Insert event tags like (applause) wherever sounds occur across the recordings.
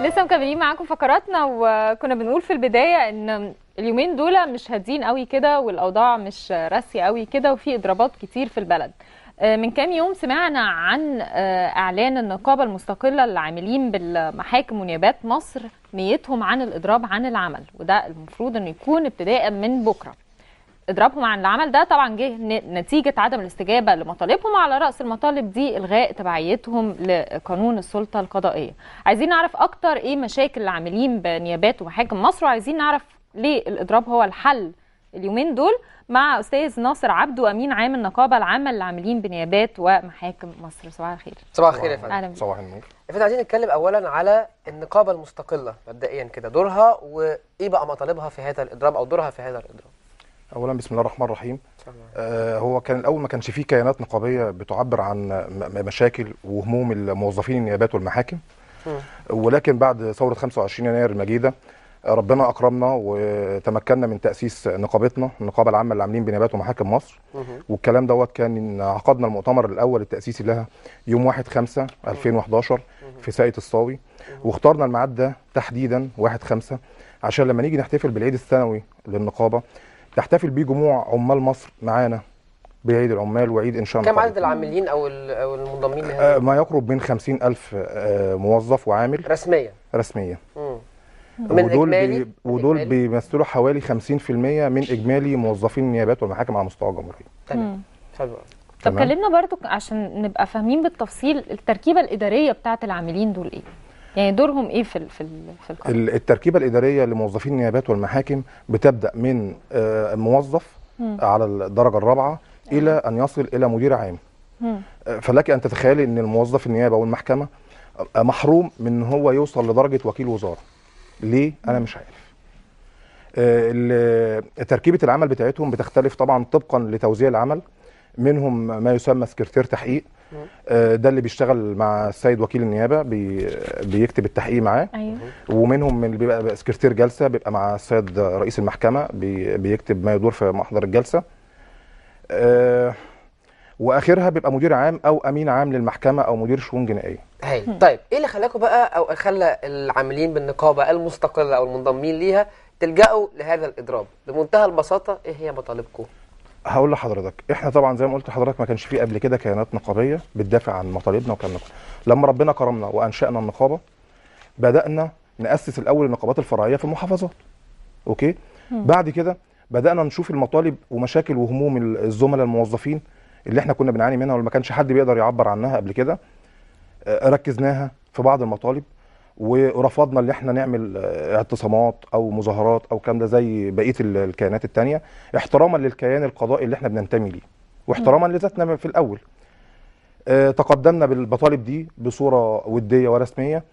لسه مكملين معاكم فقراتنا وكنا بنقول في البداية إن اليومين دول مش هادين قوي كده والأوضاع مش راسية قوي كده وفي إضرابات كتير في البلد. من كام يوم سمعنا عن إعلان النقابة المستقلة للعاملين بالمحاكم ونيابات مصر نيتهم عن الإضراب عن العمل وده المفروض إنه يكون ابتداء من بكرة. اضرابهم عن العمل ده طبعا جه نتيجة عدم الاستجابة لمطالبهم على رأس المطالب دي إلغاء تبعيتهم لقانون السلطة القضائية. عايزين نعرف أكتر إيه مشاكل العاملين بنيابات ومحاكم مصر وعايزين نعرف ليه الإضراب هو الحل اليومين دول مع أستاذ ناصر عبده أمين عام النقابة العامة للعاملين بنيابات ومحاكم مصر. صباح الخير. صباح الخير يا فندم. أهلا صباح النور. يا فندم عايزين نتكلم اولا على النقابة المستقلة مبدئيا كده دورها وإيه بقى مطالبها في هذا الإضراب أو دورها في هذا الإضراب؟ اولا بسم الله الرحمن الرحيم. آه هو كان الأول ما كانش فيه كيانات نقابية بتعبر عن مشاكل وهموم الموظفين النيابات والمحاكم. ولكن بعد ثورة 25 يناير المجيدة ربنا أكرمنا وتمكنا من تأسيس نقابتنا النقابة العامة للعاملين بنيابات ومحاكم مصر. والكلام دوت كان عقدنا المؤتمر الأول التأسيسي لها يوم 1 5 2011 في ساقية الصاوي. واخترنا الميعاد ده تحديدا 1 5 عشان لما نيجي نحتفل بالعيد السنوي للنقابة تحتفل بيه جموع عمال مصر معانا بعيد العمال وعيد انشاء كم. عدد العاملين أو ال- أو المنضمين آه، لهذا؟ ما يقرب من 50 ألف آه، موظف وعامل. رسميا؟ رسميا. مم. من ودول إجمالي- بي ودول إجمالي؟ بيمثلوا حوالي 50% من إجمالي موظفين النيابات والمحاكم على مستوى الجمهورية. تمام. حلو طب. كلمنا برضو عشان نبقى فاهمين بالتفصيل التركيبة الإدارية بتاعة العاملين دول إيه؟ يعني دورهم إيه في في في القانون ال- التركيبة الإدارية لموظفين النيابات والمحاكم بتبدأ من آه، موظف على الدرجة الرابعة إلى أن يصل إلى مدير عام. فلك أن تتخيلي أن الموظف النيابة والمحكمة آه، محروم من إن هو يوصل لدرجة وكيل وزارة. ليه؟ أنا مش عارف. آه، تركيبة العمل بتاعتهم بتختلف طبعا طبقا لتوزيع العمل. منهم ما يسمى سكرتير تحقيق. ده اللي بيشتغل مع السيد وكيل النيابة بي بيكتب التحقيق معاه. أيوه. ومنهم من اللي بيبقى سكرتير جلسة بيبقى مع السيد رئيس المحكمة بي بيكتب ما يدور في محضر الجلسة. آه وأخرها بيبقى مدير عام أو أمين عام للمحكمة أو مدير شؤون جنائية. طيب إيه اللي خلاكم بقى أو خلى العاملين بالنقابة المستقلة أو المنضمين ليها تلجأوا لهذا الإضراب؟ بمنتهى البساطة إيه هي مطالبكم هقول لحضرتك إحنا طبعا زي ما قلت لحضرتك ما كانش فيه قبل كده كيانات نقابيه بتدافع عن مطالبنا وكان نقابة. لما ربنا كرمنا وأنشأنا النقابة بدأنا نأسس الأول النقابات الفرعية في المحافظات. أوكي؟ بعد كده بدأنا نشوف المطالب ومشاكل وهموم ال- الزملاء الموظفين اللي إحنا كنا بنعاني منها واللي ما كانش حد بيقدر يعبر عنها قبل كده آه، ركزناها في بعض المطالب. ورفضنا ان إحنا نعمل آه، اعتصامات أو مظاهرات أو كلام ده زي بقية ال- الكيانات التانية احتراما للكيان القضائي اللي إحنا بننتمي ليه واحتراما لذاتنا في الأول. آه، تقدمنا بالمطالب دي بصورة ودية ورسمية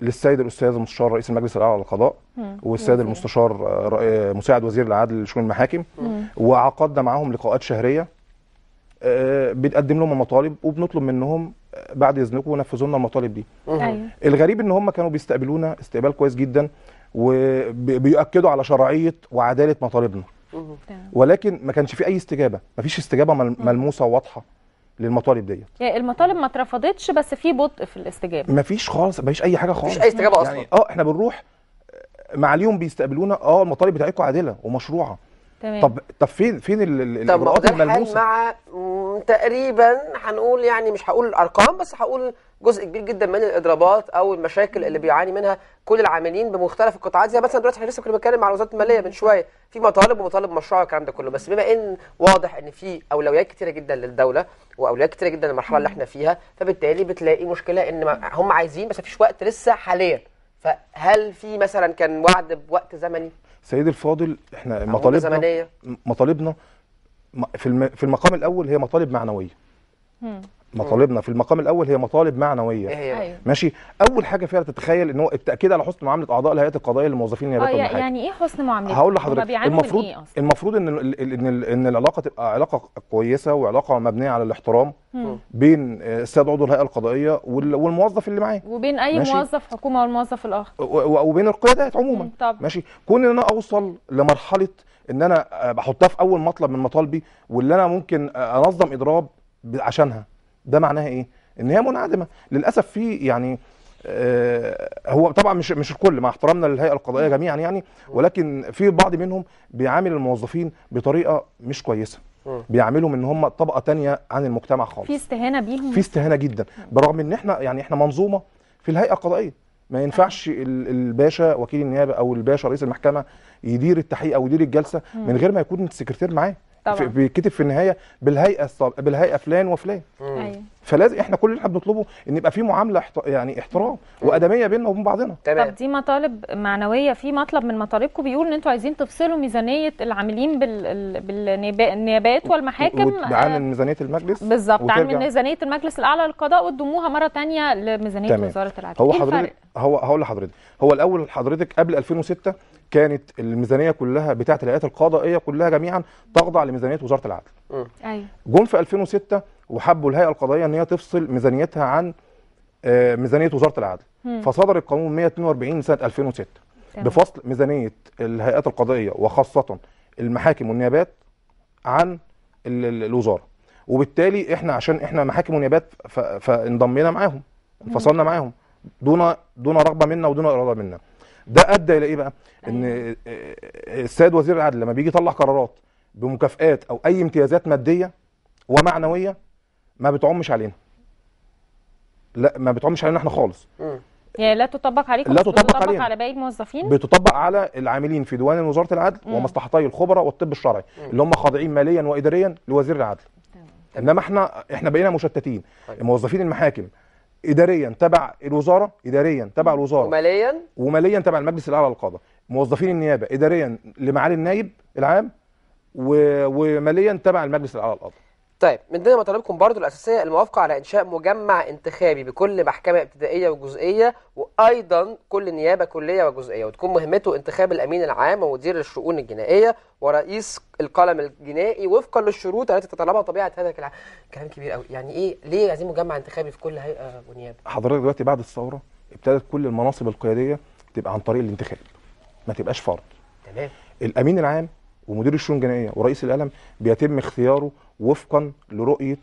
للسيد الأستاذ المستشار رئيس المجلس الأعلى للقضاء والسيد. المستشار آه، آه، مساعد وزير العدل لشؤون المحاكم. وعقدنا معاهم لقاءات شهرية بنقدم لهم المطالب وبنطلب منهم بعد إذنكم نفذوا لنا المطالب دي. أيوه. الغريب إن هم كانوا بيستقبلونا استقبال كويس جدا وبيؤكدوا على شرعية وعدالة مطالبنا. ولكن ما كانش في أي استجابة. ما فيش استجابة مل- ملموسة وواضحة للمطالب ديت. يعني المطالب ما اترفضتش بس في بطء في الاستجابة. ما فيش خالص ما فيش أي حاجة خالص. مفيش أي استجابة أصلا. يعني آه إحنا بنروح مع اليوم بيستقبلونا آه المطالب بتاعتكم عادلة ومشروعة. تمام. طب طب فين فين الاجراءات الملموسة؟ مع تقريبا هنقول يعني مش هقول الأرقام بس هقول جزء كبير جدا من الإضرابات أو المشاكل اللي بيعاني منها كل العاملين بمختلف القطاعات. زي مثلا دلوقتي إحنا لسه كنا بنتكلم مع وزاره المالية من شوية في مطالب ومطالب مشروع والكلام ده كله. بس بما إن واضح إن في أولويات كتيرة جدا للدولة وأولويات كتيرة جدا للمرحلة اللي إحنا فيها فبالتالي بتلاقي مشكلة إن هم عايزين بس مفيش وقت لسه حاليا. فهل في مثلا كان وعد بوقت زمني؟ سيدي الفاضل إحنا مطالبنا مطالبنا في الم- في المقام الأول هي مطالب معنوية مم. مطالبنا في المقام الأول هي مطالب معنوية. هي أيوه. ماشي؟ أول حاجة فيها تتخيل ان هو التأكيد على حسن معاملة أعضاء الهيئات القضائية للموظفين يع- والمحاكم يعني إيه حسن معاملتهم هقول لحضرتك المفروض أصلا؟ المفروض إن إن ال- إن العلاقة تبقى علاقة كويسة وعلاقة مبنية على الاحترام مم. بين السيد عضو الهيئة القضائية وال- والموظف اللي معاه. وبين أي ماشي. موظف حكومة والموظف الآخر. وبين القيادات عموما. طبعا. ماشي؟ كون إن أنا أوصل لمرحلة إن أنا بحطها في أول مطلب من مطالبي واللي أنا ممكن أنظم إضراب عشانها. ده معناها إيه؟ إن هي منعدمة. للأسف في يعني آه، هو طبعا مش مش الكل مع احترامنا للهيئة القضائية جميعا يعني ولكن في بعض منهم بيعامل الموظفين بطريقة مش كويسة. بيعاملهم إن هم طبقة تانية عن المجتمع خالص. في استهانة بيهم؟ في استهانة جدا. برغم إن إحنا يعني إحنا منظومة في الهيئة القضائية. ما ينفعش ال- الباشا وكيل النيابة أو الباشا رئيس المحكمة يدير التحقيق أو يدير الجلسة من غير ما يكون السكرتير معاه. طبعا. في- بيتكتب في النهاية بالهيئة الصاب- بالهيئة فلان وفلان. أيوه. فلازم إحنا كل اللي إحنا بنطلبه ان يبقى في معاملة احت... يعني احترام وأدمية بيننا وبين بعضنا. تمام طب دي مطالب معنوية في مطلب من مطالبكم بيقول إن أنتوا عايزين تفصلوا ميزانية العاملين بال... بالنيابات والمحاكم عن آه، ميزانية المجلس بالظبط عن ميزانية المجلس الأعلى للقضاء وتضموها مرة تانية لميزانية تمام. وزارة العدل. هو الفرق؟ حضرتك هو هقول لحضرتك. هو الأول حضرتك قبل 2006 كانت الميزانية كلها بتاعة الهيئات القضائية كلها جميعا تخضع لميزانية وزارة العدل. أيوه. جم في 2006 وحبوا الهيئة القضائية إن هي تفصل ميزانيتها عن آه، ميزانية وزارة العدل. مم. فصدر القانون 142 سنة 2006 تمام. بفصل ميزانية الهيئات القضائية وخاصة المحاكم والنيابات عن ال- ال- الوزارة. وبالتالي إحنا عشان إحنا محاكم ونيابات فانضمينا معاهم انفصلنا معاهم. دون دون رغبة منا ودون إرادة منا. ده أدى إلى إيه بقى؟ إن آه، السيد وزير العدل لما بيجي يطلع قرارات بمكافئات أو أي امتيازات مادية ومعنوية ما بتعمش علينا. لا ما بتعمش علينا إحنا خالص. مم. يعني لا تطبق عليكم لا تطبق بتطبق علينا. على باقي الموظفين؟ بتطبق على العاملين في ديوان وزارة العدل مم. ومصلحتي الخبراء والطب الشرعي اللي هم خاضعين ماليا واداريا لوزير العدل. إنما إحنا إحنا بقينا مشتتين. طيب. موظفين المحاكم اداريا تبع الوزارة اداريا تبع الوزارة. وماليا؟ وماليا تبع المجلس الأعلى للقضاء. موظفين النيابة اداريا لمعالي النايب العام و... وماليا تبع المجلس الأعلى للقضاء. طيب من ضمن مطالبكم برضو الأساسية الموافقة على إنشاء مجمع انتخابي بكل محكمة ابتدائية وجزئية وأيضا كل نيابة كلية وجزئية وتكون مهمته انتخاب الأمين العام ومدير الشؤون الجنائية ورئيس القلم الجنائي وفقا للشروط التي تتطلبها طبيعة هذا الكلام. كلام كبير قوي يعني إيه؟ ليه عايزين مجمع انتخابي في كل هيئة ونيابة؟ حضرتك دلوقتي بعد الثورة ابتدت كل المناصب القيادية تبقى عن طريق الانتخاب. ما تبقاش فرض تمام. الأمين العام ومدير الشؤون الجنائيه ورئيس القلم بيتم اختياره وفقا لرؤية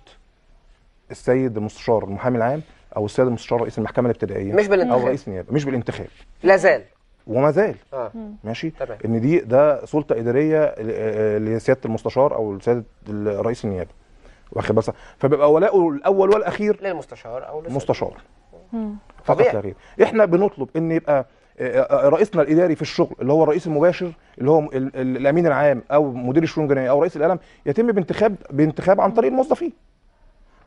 السيد المستشار المحامي العام أو السيد المستشار رئيس المحكمة الابتدائية مش أو بالانتخاب رئيس النيابه مش بالانتخاب. لا زال. وما زال. آه. ماشي؟ تمام. إن دي ده سلطة إدارية آه، لسيادة المستشار أو لسيادة رئيس النيابة. واخد بس؟ فبيبقى ولاؤه الأول والأخير للمستشار أو للسيد. مستشار. مم. فقط. لا غير. إحنا بنطلب إن يبقى آه، آه، رئيسنا الإداري في الشغل اللي هو الرئيس المباشر اللي هو ال- ال- الأمين العام أو مدير الشؤون الجنائيه أو رئيس القلم يتم بانتخاب بانتخاب عن طريق الموظفين.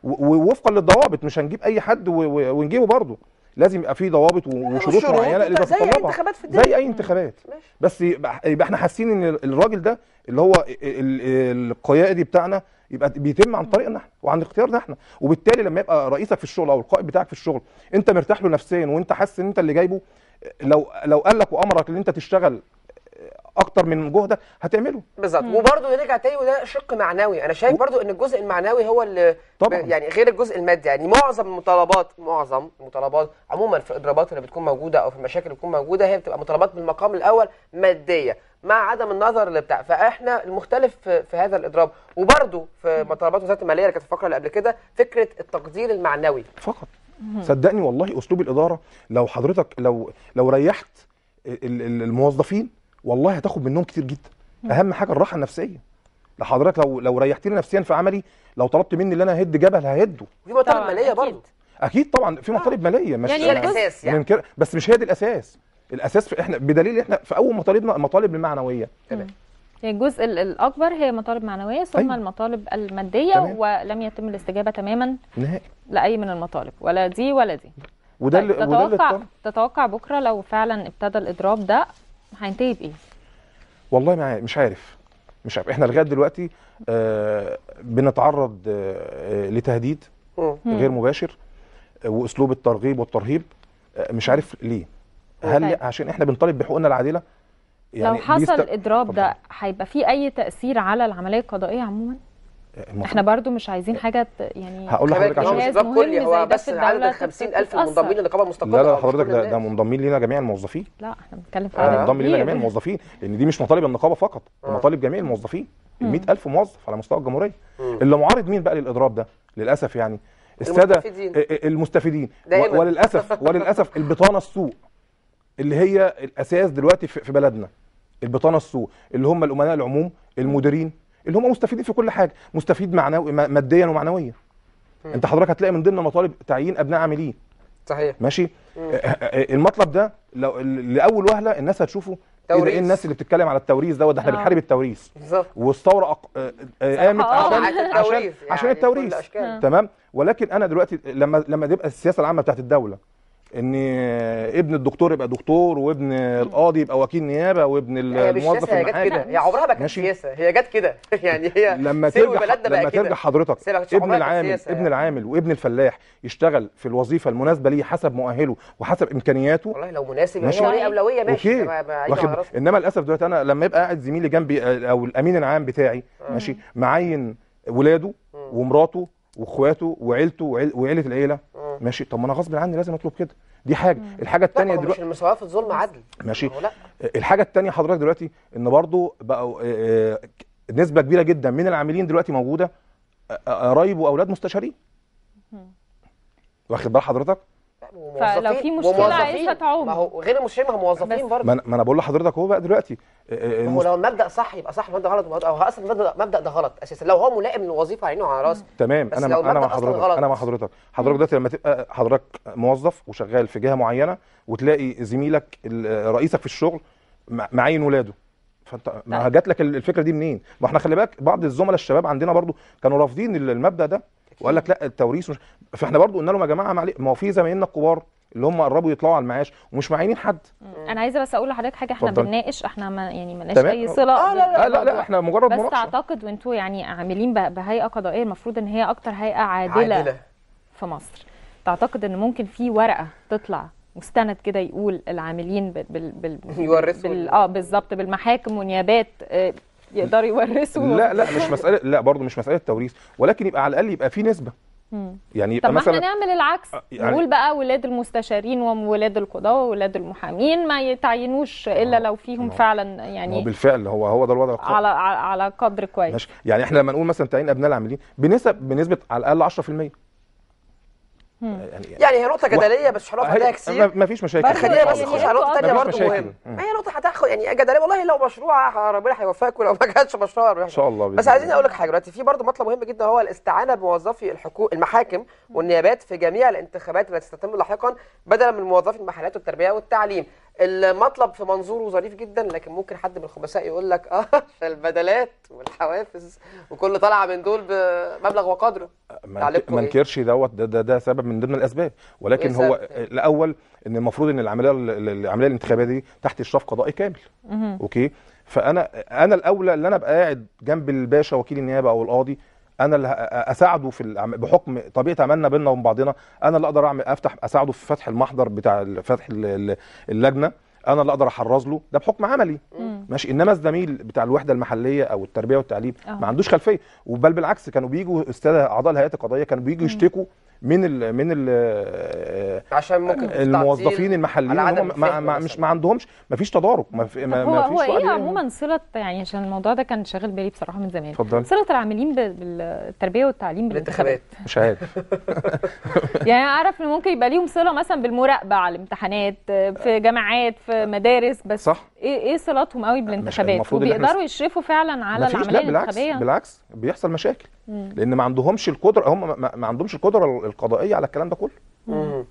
ووفقا للضوابط مش هنجيب أي حد ونجيبه برضه. لازم يبقى في ضوابط وشروط معينة اللي زي تتطلبها انتخابات في الدنيا. زي أي انتخابات. بس يبقى, إحنا حاسين إن الراجل ده اللي هو ال- ال- القيادي بتاعنا يبقى بيتم عن طريقنا إحنا وعن اختيارنا إحنا. وبالتالي لما يبقى رئيسك في الشغل أو القائد بتاعك في الشغل أنت مرتاح له نفسيا وأنت حاسس إن أنت اللي جايبه لو لو قال لك وأمرك إن أنت تشتغل أكتر من جهدك هتعمله. بالظبط. وبرضه نرجع تاني وده شق معنوي. أنا شايف برضه إن الجزء المعنوي هو اللي طبعاً. يعني غير الجزء المادي. يعني معظم المطالبات معظم المطالبات عموما في الاضرابات اللي بتكون موجودة أو في المشاكل اللي بتكون موجودة هي بتبقى مطالبات بالمقام الأول مادية مع عدم النظر اللي بتاع. فإحنا المختلف في, هذا الإضراب. وبرضه في مطالبات وزارة المالية اللي كانت في الفقره اللي قبل كده فكرة التقدير المعنوي. فقط. صدقني والله أسلوب الإدارة لو حضرتك لو لو ريحت ال- ال- الموظفين والله هتاخد منهم كتير جدا. أهم حاجة الراحة النفسية. لحضرتك لو لو ريحتني نفسيا في عملي لو طلبت مني إن أنا أهد جبل ههده. وفي مطالب مالية أكيد. برضه. أكيد. طبعا في مطالب مالية مش يعني الأساس يعني. بس مش هي دي الأساس. الأساس في إحنا بدليل إحنا في أول مطالبنا المطالب المعنوية. تمام الجزء ال- الأكبر هي مطالب معنوية ثم أيوة. المطالب المادية تمام. ولم يتم الاستجابة تماما نهائي لأي من المطالب ولا دي ولا دي وده طيب اللي وده اللي تتوقع. تتوقع بكرة لو فعلا ابتدى الإضراب ده هينتهي بإيه؟ والله ما مش عارف مش عارف إحنا لغاية دلوقتي آه بنتعرض آه لتهديد مم. غير مباشر آه، وأسلوب الترغيب والترهيب آه، مش عارف ليه هل طيب. عشان إحنا بنطالب بحقوقنا العادلة لو حصل بيست- الاضراب ده. هيبقى فيه أي تأثير على العملية القضائية عموما؟ المفروض- إحنا برضو مش عايزين حاجة يعني هقول لحضرتك مش عشان جهاز اضراب كلي هو ده بس عدد الدولة ال 50000 تتأثر. المنضمين للنقابه المستقلة لا لا مش حضرتك ده. ده منضمين لينا جميع الموظفين لا إحنا بنتكلم في آه. عدد منضم لينا. جميع الموظفين لأن دي مش مطالب النقابة فقط دي آه. مطالب جميع الموظفين ال مم. 100000 موظف على مستوى الجمهورية مم. اللي معارض مين بقى للإضراب ده للأسف يعني الساده المستفيدين. ا- ا- المستفيدين وللاسف وللأسف البطانة السوء اللي هي الأساس دلوقتي في في بلدنا البطانة السوق اللي هم الأمناء العموم المديرين اللي هم مستفيدين في كل حاجة مستفيد معنوي ماديا ومعنويا. أنت حضرتك هتلاقي من ضمن مطالب تعيين أبناء عاملين. صحيح. ماشي؟ آه، آه، المطلب ده لو لأول وهلة الناس هتشوفه توريث. إيه الناس اللي بتتكلم على التوريث دوت؟ ده إحنا آه. بنحارب التوريث بالظبط. والثوره أق... آه، آه، قامت آه. عشان عشان التوريث عشان يعني التوريث. تمام؟ ولكن أنا دلوقتي لما لما تبقى السياسة العامة بتاعت الدولة إن ابن الدكتور يبقى دكتور وابن القاضي يبقى وكيل نيابة وابن الموظف سياسة هي جت كده. هي عمرها ما كانت. سياسة. هي جت كده. (laughs) يعني هي لما ترجع لما. ترجع حضرتك ابن العامل سياسة ابن يعني. العامل وابن الفلاح يشتغل في الوظيفة المناسبة ليه حسب مؤهله وحسب إمكانياته. والله لو مناسب ماشي. هو ليه أولوية ماشي. واخد. إنما للأسف دلوقتي أنا لما يبقى قاعد زميلي جنبي آه، أو الأمين العام بتاعي ماشي معين ولاده ومراته واخواته وعيلته وعيل- وعيلة العيلة ماشي. طب ما أنا غصب عني لازم أطلب كده. دي حاجة. الحاجة لا الثانية هو مش دلوقتي المساواة في الظلم عدل. ماشي. لا. الحاجة الثانية حضرتك دلوقتي إن برضو بقوا آه، آه، نسبة كبيرة جدا من العاملين دلوقتي موجودة آه، قرايب وأولاد مستشارين. واخد بال حضرتك؟ فلو في مشكلة وموظفين. عايزها تعوم. ما هو غير المستشارين ما هم موظفين. برضه. ما أنا بقول لحضرتك هو بقى دلوقتي. آه، آه، ما هو لو المبدأ صح يبقى صح المبدأ غلط أو أصلا المبدا ده غلط أساسا. لو هو ملائم للوظيفة على عينه وعلى راسه تمام أنا مع أنا مع حضرتك. غلط. أنا مع حضرتك. حضرتك دلوقتي لما تبقى حضرتك موظف وشغال في جهة معينة وتلاقي زميلك رئيسك في الشغل مع- معين ولاده. فانت ما جات لك الفكرة دي منين؟ ما إحنا خلي بالك بعض الزملاء الشباب عندنا برضو كانوا رافضين ال- المبدأ ده. وقال لك لا التوريث مش فاحنا برضو قلنا لهم يا جماعة ما هو في زمايلنا الكبار اللي هم قربوا يطلعوا على المعاش ومش معينين حد. أنا عايزة بس أقول لحضرتك حاجة إحنا. بنناقش إحنا ما يعني مالناش. أي صلة آه، لا، لا، لا لا لا إحنا مجرد بس مناقشة. تعتقد وأنتوا يعني عاملين ب- بهيئة قضائية المفروض إن هي أكتر هيئة عادلة, عادلة. عادلة. في مصر. تعتقد إن ممكن في ورقة تطلع مستند كده يقول العاملين بال بال بال (laughs) يورثوا بال آه بالظبط بالمحاكم ونيابات آه، يقدروا يورثوا. لا لا مش مسألة لا برضو مش مسألة توريث ولكن يبقى على الأقل يبقى في نسبة. مم. يعني يبقى طب ما إحنا مثلا نعمل العكس يعني- نقول بقى ولاد المستشارين وولاد القضاة وولاد المحامين ما يتعينوش إلا لو فيهم فعلا ما هو يعني بالفعل هو هو ده الوضع. على على على قدر كويس ماشي يعني إحنا لما نقول مثلا تعيين أبناء العاملين بنسب بنسبة على الأقل 10% يعني يعني هي نقطة جدلية بس مش هنقف عليها كتير. ما فيش مشاكل. بس خلينا بس يعني نخش على نقطة أنتوا ثانية برضه. مهمه هي نقطة هتاخد يعني جدلية. والله لو مشروع ربنا هيوفقك ولو ما كانش مشروع ربنا إن شاء الله بس عايزين. أقول لك حاجة دلوقتي. في برضه مطلب مهم جدا هو الاستعانة بموظفي الحقوق المحاكم والنيابات في جميع الانتخابات التي ستتم لاحقا بدلا من موظفي المحلات والتربية والتعليم. المطلب في منظوره ظريف جدا لكن ممكن حد من الخبثاء يقول لك آه (laughs) البدلات والحوافز وكل طلعة من دول بمبلغ وقدره. ما تعليقكم ما إيه؟ انكرش دوت ده, ده ده سبب من ضمن الأسباب. ولكن إيه هو؟ الأول إن المفروض إن العملية العملية الانتخابية دي تحت إشراف قضائي كامل. أوكي؟ فانا أنا الأولى اللي أنا أبقى قاعد جنب الباشا وكيل النيابة أو القاضي أنا اللي أساعده في العم- بحكم طبيعة عملنا بيننا وبين بعضنا أنا اللي أقدر أعمل أفتح أساعده في فتح المحضر بتاع فتح ال- ال- اللجنة أنا اللي أقدر أحرز له ده بحكم عملي. ماشي؟ إنما الزميل بتاع الوحدة المحلية أو التربية والتعليم آه. ما عندوش خلفية. وبل بالعكس كانوا بيجوا أستاذ أعضاء الهيئات القضائية كانوا بيجوا يشتكوا من ال من ال عشان ممكن الموظفين تعطيل المحليين على هم عدم ما ما. مش ما عندهمش ما فيش تدارك ما, في ما, هو ما هو فيش إيه وعي. عموما صلة يعني عشان الموضوع ده كان شاغل بالي بصراحة من زمان اتفضلي. صلة العاملين بال- بالتربية والتعليم بالانتخابات الانتخابات مش عارف (laughs) يعني أعرف إن ممكن يبقى ليهم صلة مثلا بالمراقبة على الامتحانات في جامعات في مدارس بس صح إيه إيه صلاتهم قوي بالانتخابات؟ وبيقدروا يشرفوا فعلا على العملية لا بالعكس الانتخابية؟ بالعكس بيحصل مشاكل. لأن ما عندهمش القدرة هم ما, ما عندهمش القدرة القضائية على الكلام ده كله. مم.